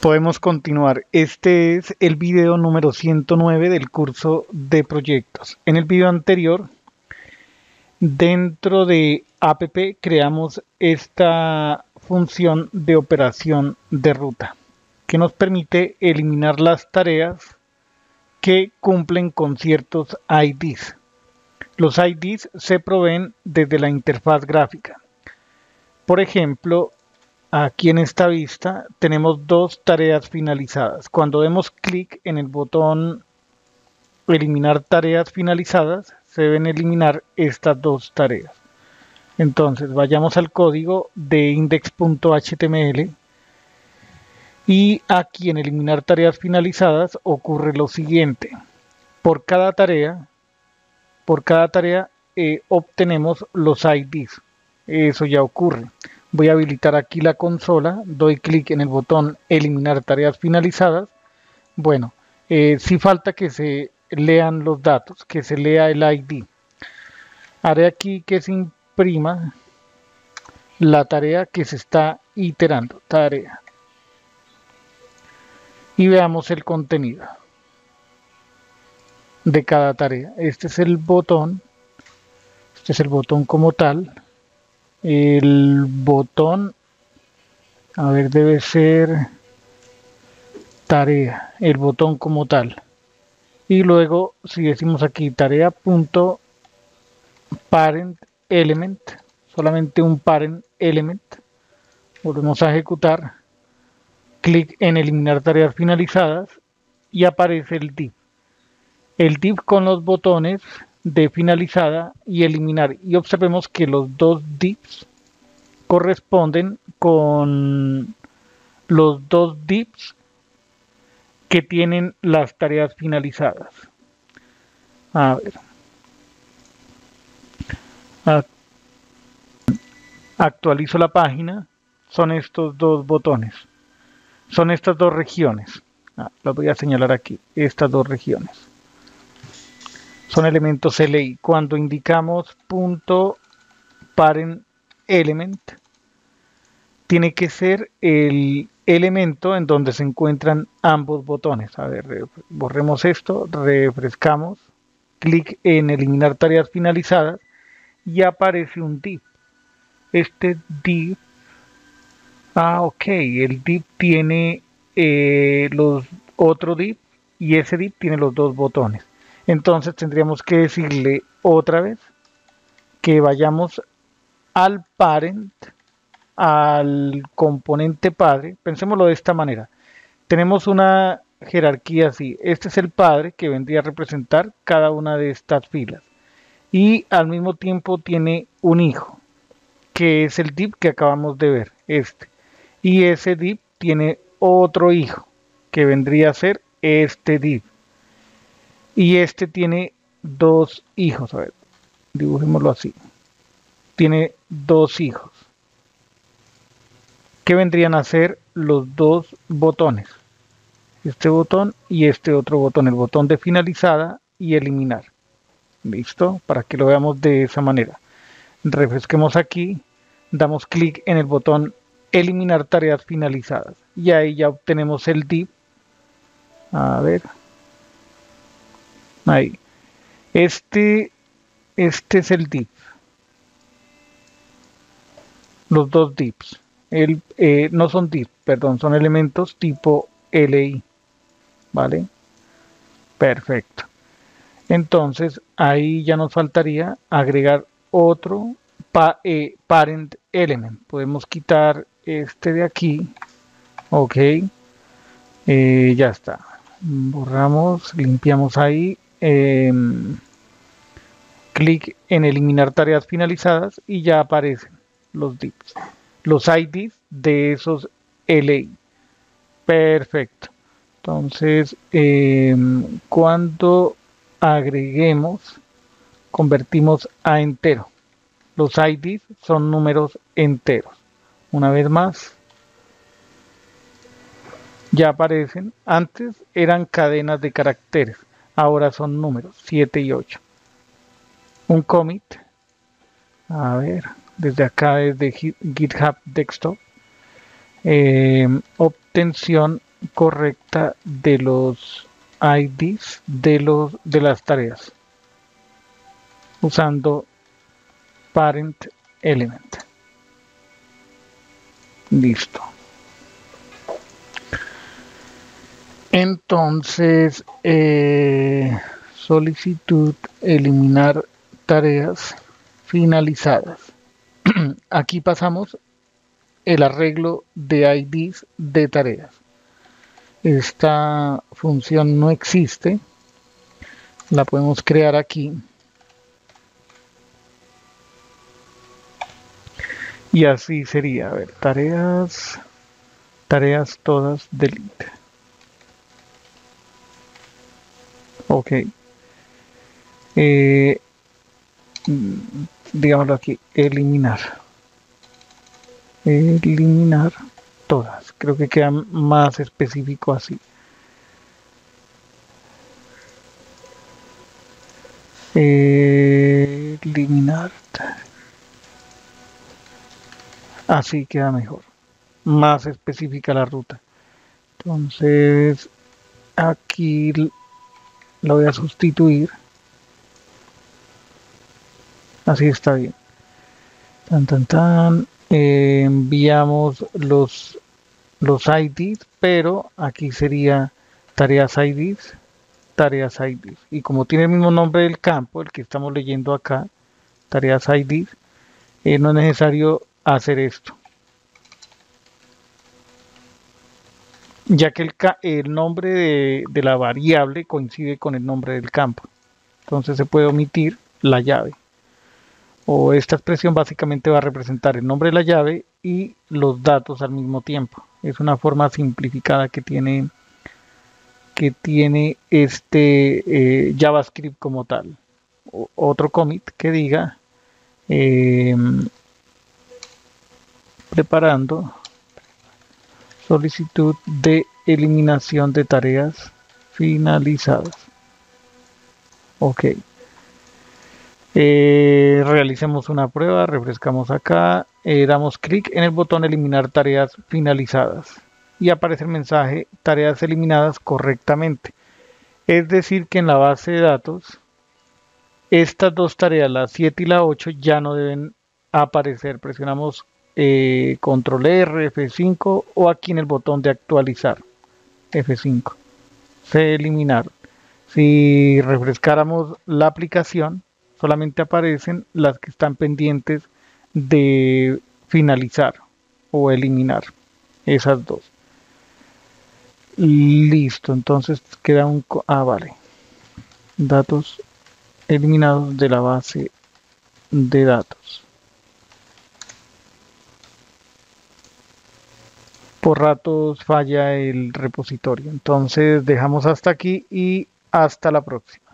Podemos continuar. Este es el video número 109 del curso de proyectos. En el video anterior, dentro de app creamos esta función de operación de ruta que nos permite eliminar las tareas que cumplen con ciertos IDs. Los IDs se proveen desde la interfaz gráfica. Por ejemplo, Aquí en esta vista tenemos dos tareas finalizadas. Cuando demos clic en el botón eliminar tareas finalizadas, se deben eliminar estas dos tareas. Entonces vayamos al código de index.html y aquí en eliminar tareas finalizadas ocurre lo siguiente. Por cada tarea, por cada tarea eh, obtenemos los IDs. Eso ya ocurre. Voy a habilitar aquí la consola, doy clic en el botón eliminar tareas finalizadas. Bueno, eh, si falta que se lean los datos, que se lea el ID. Haré aquí que se imprima la tarea que se está iterando, tarea. Y veamos el contenido de cada tarea. Este es el botón, este es el botón como tal el botón a ver debe ser tarea el botón como tal. Y luego si decimos aquí tarea punto parent element solamente un parent element volvemos a ejecutar clic en eliminar tareas finalizadas y aparece el div. El div con los botones de finalizada y eliminar. Y observemos que los dos divs corresponden con los dos divs que tienen las tareas finalizadas. A ver. Actualizo la página. Son estos dos botones. Son estas dos regiones. Ah, lo voy a señalar aquí. Estas dos regiones son elementos LI. Cuando indicamos punto parent element, tiene que ser el elemento en donde se encuentran ambos botones. A ver, borremos esto, refrescamos, clic en eliminar tareas finalizadas y aparece un div. Este div, ah, ok, el div tiene eh, los otro div y ese div tiene los dos botones. Entonces tendríamos que decirle otra vez que vayamos al parent, al componente padre. Pensémoslo de esta manera. Tenemos una jerarquía así. Este es el padre que vendría a representar cada una de estas filas. Y al mismo tiempo tiene un hijo, que es el div que acabamos de ver, este. Y ese div tiene otro hijo, que vendría a ser este div. Y este tiene dos hijos. A ver, dibujémoslo así. Tiene dos hijos. ¿Qué vendrían a ser los dos botones? Este botón y este otro botón. El botón de finalizada y eliminar. ¿Listo? Para que lo veamos de esa manera. Refresquemos aquí. Damos clic en el botón eliminar tareas finalizadas. Y ahí ya obtenemos el div. A ver, Ahí. Este, este es el div. Los dos divs. El, eh, no son div, perdón, son elementos tipo LI. ¿Vale? Perfecto. Entonces, ahí ya nos faltaría agregar otro eh, parent element. Podemos quitar este de aquí. Ok. Eh, ya está. Borramos, limpiamos ahí Em, clic en eliminar tareas finalizadas y ya aparecen los divs, los IDs de esos LI. Perfecto. Entonces, em, cuando agreguemos, convertimos a entero. Los IDs son números enteros. Una vez más, ya aparecen. Antes eran cadenas de caracteres ahora son números 7 y 8 un commit a ver desde acá desde github desktop eh, obtención correcta de los IDs de, los, de las tareas usando parent element. Listo. Entonces, eh, solicitud eliminar tareas finalizadas. Aquí pasamos el arreglo de IDs de tareas. Esta función no existe. La podemos crear aquí. Y así sería, a ver, tareas, tareas todas delete. Ok. Eh, digámoslo aquí, eliminar. Eliminar todas. Creo que queda más específico así. eliminar Así queda mejor. Más específica la ruta. Entonces, aquí lo voy a sustituir. Así está bien. Tan, tan, tan. Eh, enviamos los, los IDs, pero aquí sería tareas IDs, tareas IDs. Y como tiene el mismo nombre del campo, el que estamos leyendo acá, tareas IDs, eh, no es necesario hacer esto. Ya que el, el nombre de, la variable coincide con el nombre del campo. Entonces se puede omitir la llave. O esta expresión básicamente va a representar el nombre de la llave y los datos al mismo tiempo. Es una forma simplificada que tiene que tiene este eh, JavaScript como tal. otro commit que diga eh, preparando solicitud de eliminación de tareas finalizadas. Ok. Eh, realicemos una prueba, refrescamos acá, eh, damos clic en el botón eliminar tareas finalizadas y aparece el mensaje tareas eliminadas correctamente. Es decir que en la base de datos estas dos tareas, la 7 y la 8, ya no deben aparecer. Presionamos eh, control R, F5 o aquí en el botón de actualizar F5 se eliminaron si refrescáramos la aplicación solamente aparecen las que están pendientes de finalizar o eliminar esas dos. Listo entonces queda un ah vale. Datos eliminados de la base de datos por ratos falla el repositorio. Entonces dejamos hasta aquí y hasta la próxima.